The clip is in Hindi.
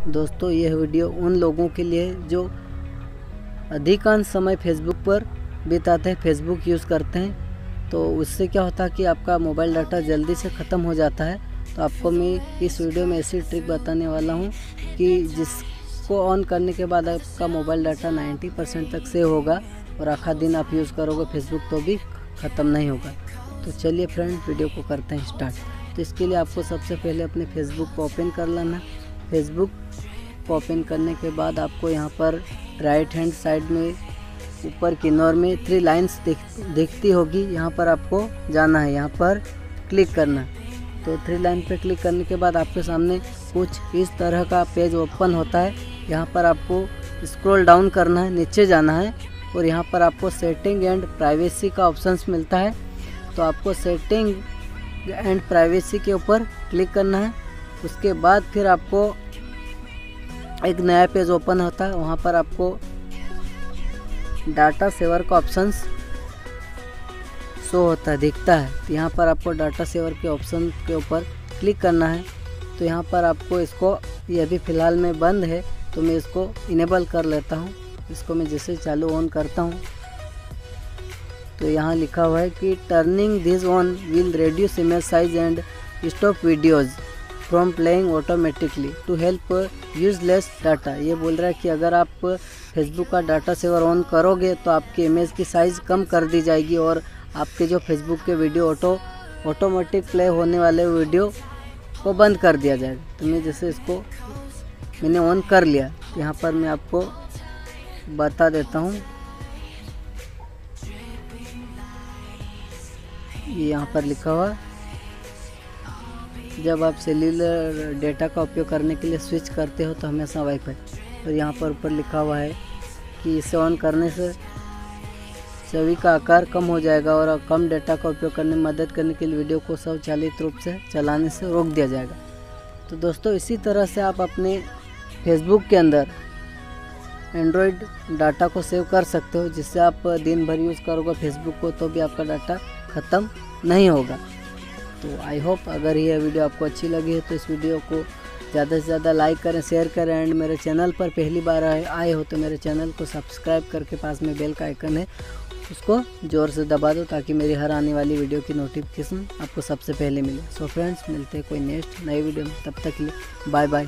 दोस्तों, यह वीडियो उन लोगों के लिए जो अधिकांश समय फेसबुक पर बिताते हैं फेसबुक यूज़ करते हैं। तो उससे क्या होता है कि आपका मोबाइल डाटा जल्दी से ख़त्म हो जाता है। तो आपको मैं इस वीडियो में ऐसी ट्रिक बताने वाला हूँ कि जिसको ऑन करने के बाद आपका मोबाइल डाटा 90 परसेंट तक सेव होगा और आखा दिन आप यूज़ करोगे फेसबुक तो भी ख़त्म नहीं होगा। तो चलिए फ्रेंड वीडियो को करते हैं स्टार्ट तो इसके लिए आपको सबसे पहले अपने फेसबुक को ओपन कर लेना। फेसबुक ओपन करने के बाद आपको यहाँ पर राइट हैंड साइड में, ऊपर किन्नौर में थ्री लाइंस दिख, दिखती होगी। यहाँ पर आपको जाना है। यहाँ पर क्लिक करना। तो थ्री लाइन पर क्लिक करने के बाद आपके सामने कुछ इस तरह का पेज ओपन होता है। यहाँ पर आपको स्क्रॉल डाउन करना है, नीचे जाना है और यहाँ पर आपको सेटिंग एंड प्राइवेसी का ऑप्शंस मिलता है। तो आपको सेटिंग एंड प्राइवेसी के ऊपर क्लिक करना है। उसके बाद फिर आपको एक नया पेज ओपन होता है, वहाँ पर आपको डाटा सेवर का ऑप्शंस शो होता है दिखता है। तो यहाँ पर आपको डाटा सेवर के ऑप्शन के ऊपर क्लिक करना है। तो यहाँ पर आपको इसको, ये अभी फ़िलहाल में बंद है तो मैं इसको इनेबल कर लेता हूँ। इसको मैं जैसे चालू ऑन करता हूँ। तो यहाँ लिखा हुआ है कि turning this on will reduce image size and stop videos from playing automatically to help useless data ये बोल रहा है कि अगर आप फेसबुक का डाटा सेवर ऑन करोगे तो आपकी इमेज की साइज़ कम कर दी जाएगी और आपके जो फेसबुक के वीडियो ऑटो ऑटोमेटिक प्ले होने वाले वीडियो को बंद कर दिया जाएगा। तो मैं जैसे इसको, मैंने ऑन कर लिया। यहाँ पर मैं आपको बता देता हूँ। यहाँ पर लिखा हुआ जब आप सेल्यूलर डेटा का उपयोग करने के लिए स्विच करते हो तो हमेशा वाईफाई। और यहाँ पर ऊपर लिखा हुआ है कि इसे ऑन करने से छवि का आकार कम हो जाएगा और कम डेटा का उपयोग करने में मदद करने के लिए वीडियो को स्वचालित रूप से चलाने से रोक दिया जाएगा। तो दोस्तों, इसी तरह से आप अपने फेसबुक के अंदर एंड्रॉयड डाटा को सेव कर सकते हो, जिससे आप दिन भर यूज़ करोगे फेसबुक को तो भी आपका डाटा ख़त्म नहीं होगा। तो आई होप अगर यह वीडियो आपको अच्छी लगी है तो इस वीडियो को ज़्यादा से ज़्यादा लाइक करें शेयर करें एंड मेरे चैनल पर पहली बार आए हो तो मेरे चैनल को सब्सक्राइब करके पास में बेल का आइकन है, उसको ज़ोर से दबा दो ताकि मेरी हर आने वाली वीडियो की नोटिफिकेशन आपको सबसे पहले मिले। सो फ्रेंड्स मिलते हैं कोई नेक्स्ट नई वीडियो में, तब तक लिए बाय बाय